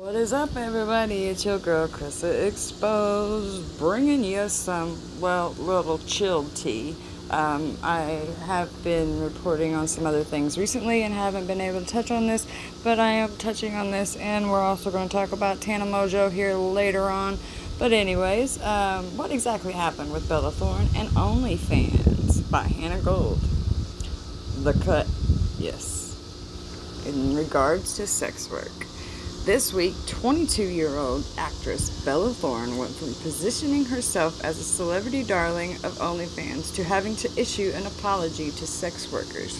What is up, everybody? It's your girl, Krysa Exposed, bringing you some, well, little chilled tea. Um, I have been reporting on some other things recently and haven't been able to touch on this, but I am touching on this, and we're also going to talk about Tana Mongeau here later on. But, anyways, um, what exactly happened with Bella Thorne and OnlyFans by Hannah Gold? The cut, yes, in regards to sex work. This week, 22 year old actress Bella Thorne went from positioning herself as a celebrity darling of OnlyFans to having to issue an apology to sex workers.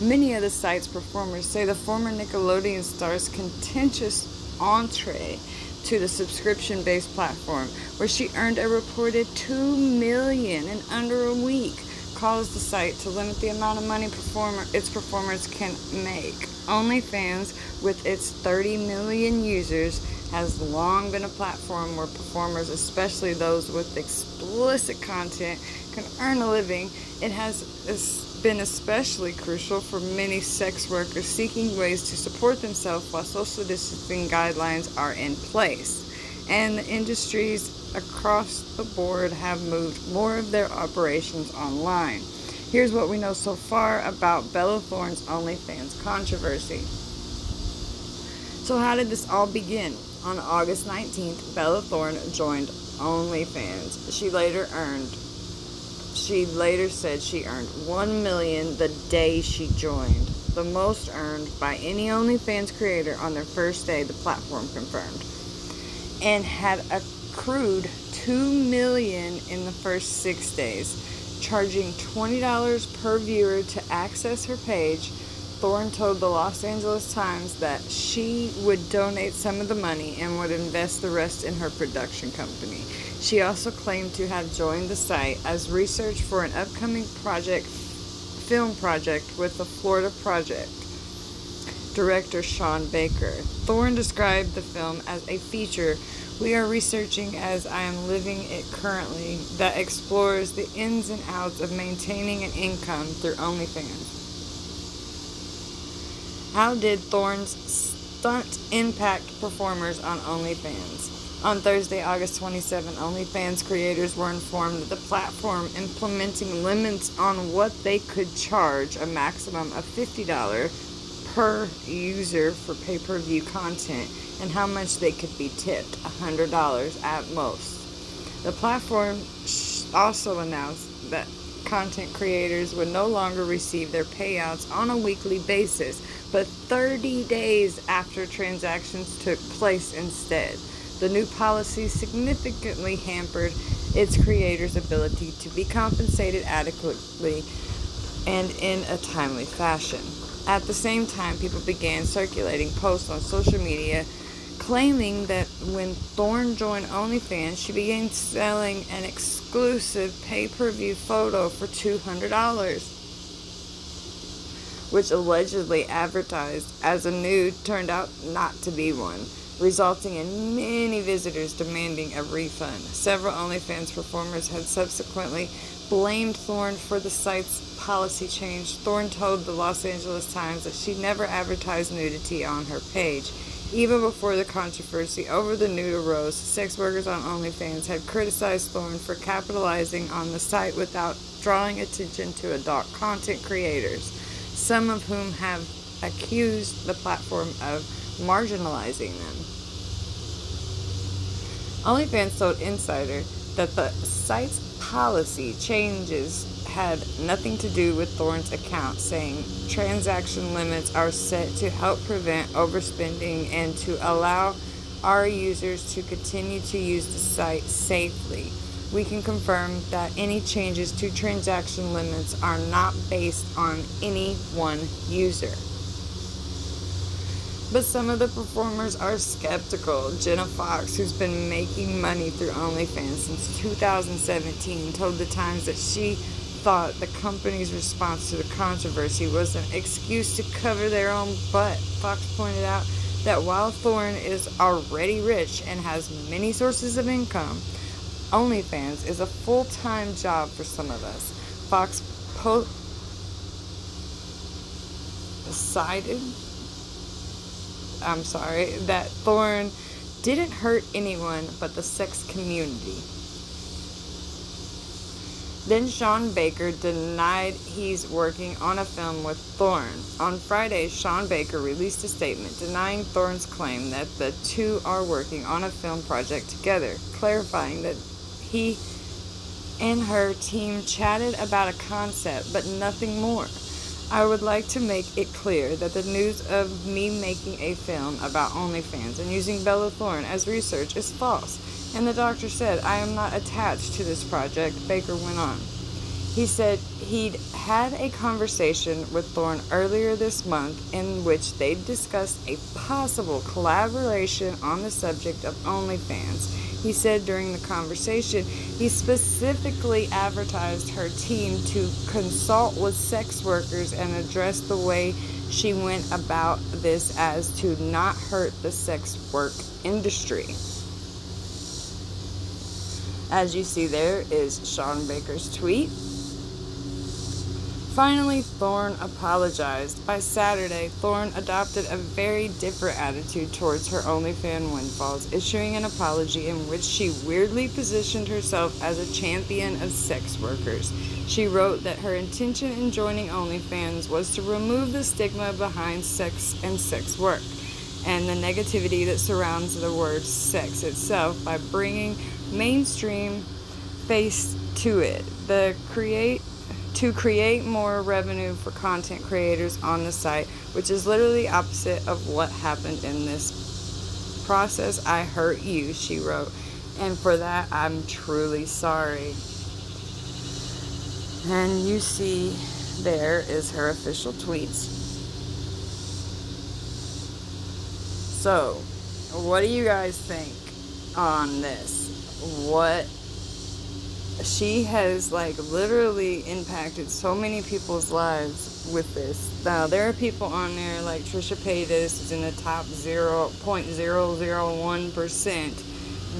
Many of the site's performers say the former Nickelodeon star's contentious entree to the subscription based platform, where she earned a reported 2 million in under a week, caused the site to limit the amount of money performer, its performers can make. OnlyFans, with its 30 million users, has long been a platform where performers, especially those with explicit content, can earn a living. It has been especially crucial for many sex workers seeking ways to support themselves while social distancing guidelines are in place. And the industries across the board have moved more of their operations online. Here's what we know so far about Bella Thorne's OnlyFans controversy. So, how did this all begin? On August 19th, Bella Thorne joined OnlyFans. She later earned she later said she earned 1 million the day she joined, the most earned by any OnlyFans creator on their first day, the platform confirmed, and had accrued 2 million in the first 6 days charging $20 per viewer to access her page, Thorne told the Los Angeles Times that she would donate some of the money and would invest the rest in her production company. She also claimed to have joined the site as research for an upcoming project film project with the Florida Project director Sean Baker. Thorne described the film as a feature we are researching as I am living it currently that explores the ins and outs of maintaining an income through OnlyFans. How did Thorne's stunt impact performers on OnlyFans? On Thursday, August 27, OnlyFans creators were informed that the platform implementing limits on what they could charge, a maximum of $50 per user for pay per view content and how much they could be tipped $100 at most. The platform also announced that content creators would no longer receive their payouts on a weekly basis, but 30 days after transactions took place instead. The new policy significantly hampered its creators' ability to be compensated adequately and in a timely fashion. At the same time, people began circulating posts on social media claiming that when Thorne joined OnlyFans, she began selling an exclusive pay per view photo for $200, which allegedly advertised as a nude turned out not to be one, resulting in many visitors demanding a refund. Several OnlyFans performers had subsequently blamed Thorne for the site's policy change. Thorne told the Los Angeles Times that she never advertised nudity on her page. Even before the controversy over the nude arose, sex workers on OnlyFans had criticized Thorne for capitalizing on the site without drawing attention to adult content creators, some of whom have accused the platform of marginalizing them. OnlyFans told Insider that the site's policy changes had nothing to do with Thorne's account, saying transaction limits are set to help prevent overspending and to allow our users to continue to use the site safely. We can confirm that any changes to transaction limits are not based on any one user. But some of the performers are skeptical. Jenna Fox, who's been making money through OnlyFans since 2017, told The Times that she thought the company's response to the controversy was an excuse to cover their own butt. Fox pointed out that while Thorne is already rich and has many sources of income, OnlyFans is a full time job for some of us. Fox po- cited I'm sorry, that Thorne didn't hurt anyone but the sex community. Then Sean Baker denied he's working on a film with Thorne. On Friday, Sean Baker released a statement denying Thorne's claim that the two are working on a film project together, clarifying that he and her team chatted about a concept, but nothing more. I would like to make it clear that the news of me making a film about OnlyFans and using Bella Thorne as research is false. And the doctor said, I am not attached to this project, Baker went on. He said he'd had a conversation with Thorne earlier this month in which they discussed a possible collaboration on the subject of OnlyFans. He said during the conversation he specifically advertised her team to consult with sex workers and address the way she went about this as to not hurt the sex work industry. As you see, there is Sean Baker's tweet. Finally, Thorne apologized. By Saturday, Thorne adopted a very different attitude towards her OnlyFans windfalls, issuing an apology in which she weirdly positioned herself as a champion of sex workers. She wrote that her intention in joining OnlyFans was to remove the stigma behind sex and sex work and the negativity that surrounds the word sex itself by bringing mainstream face to it. The create to create more revenue for content creators on the site, which is literally opposite of what happened in this process. I hurt you, she wrote. And for that, I'm truly sorry. And you see, there is her official tweets. So, what do you guys think on this? What she has like literally impacted so many people's lives with this. Now there are people on there like Trisha Paytas is in the top zero point zero zero one percent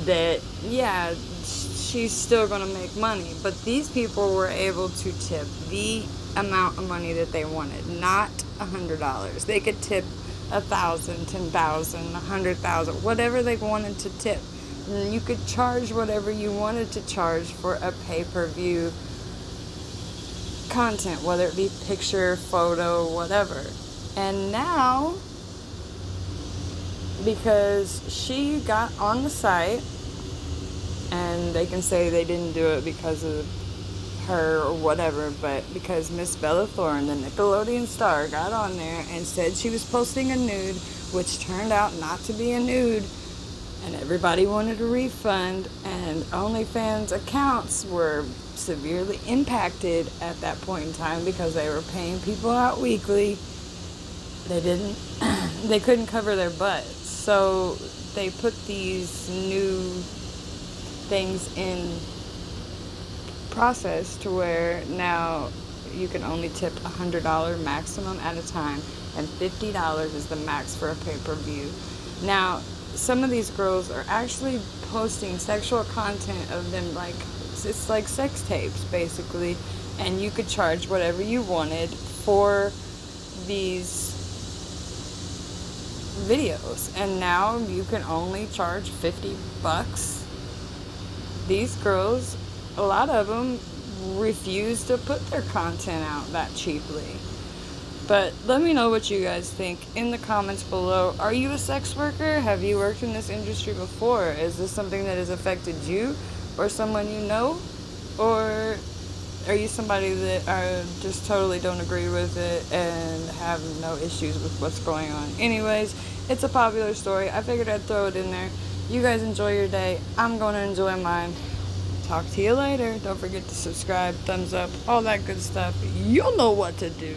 that yeah she's still gonna make money. But these people were able to tip the amount of money that they wanted, not a hundred dollars. They could tip a thousand, ten thousand, a hundred thousand, whatever they wanted to tip Mm, you could charge whatever you wanted to charge for a pay per view content, whether it be picture, photo, whatever. And now, because she got on the site, and they can say they didn't do it because of her or whatever, but because Miss Bella Thorne, the Nickelodeon star, got on there and said she was posting a nude, which turned out not to be a nude and everybody wanted a refund, and OnlyFans accounts were severely impacted at that point in time because they were paying people out weekly. They didn't, they couldn't cover their butts, so they put these new things in process to where now you can only tip a hundred dollar maximum at a time, and fifty dollars is the max for a pay per view. Now some of these girls are actually posting sexual content of them like it's like sex tapes basically. And you could charge whatever you wanted for these videos. And now you can only charge 50 bucks. These girls a lot of them refuse to put their content out that cheaply but let me know what you guys think in the comments below. Are you a sex worker? Have you worked in this industry before? Is this something that has affected you or someone you know? Or are you somebody that are just totally don't agree with it and have no issues with what's going on? Anyways, it's a popular story. I figured I'd throw it in there. You guys enjoy your day. I'm going to enjoy mine. Talk to you later. Don't forget to subscribe, thumbs up, all that good stuff. You'll know what to do.